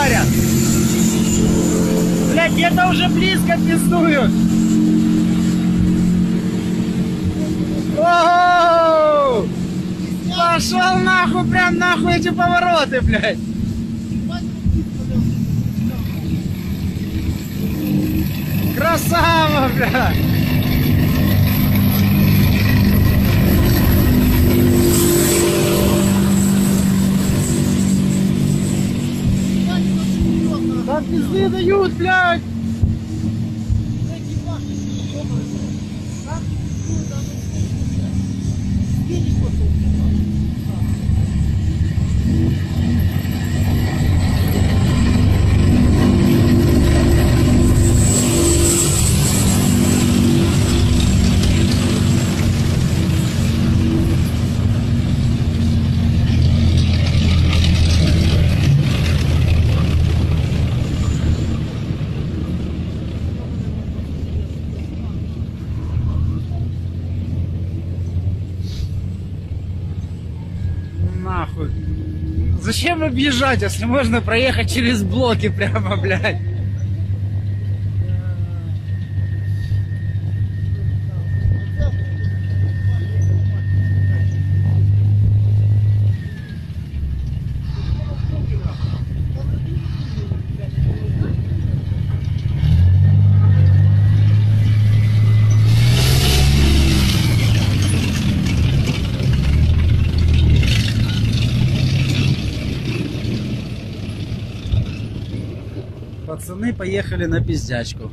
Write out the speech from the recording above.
ударят. Блять, где-то уже близко пиздуют. Ого! Пошел нахуй, прям нахуй эти повороты, блядь. Красава, блядь. Там пизды дают, блядь. Нахуй. Зачем объезжать, если можно проехать через блоки прямо, блядь? Пацаны поехали на пиздячку.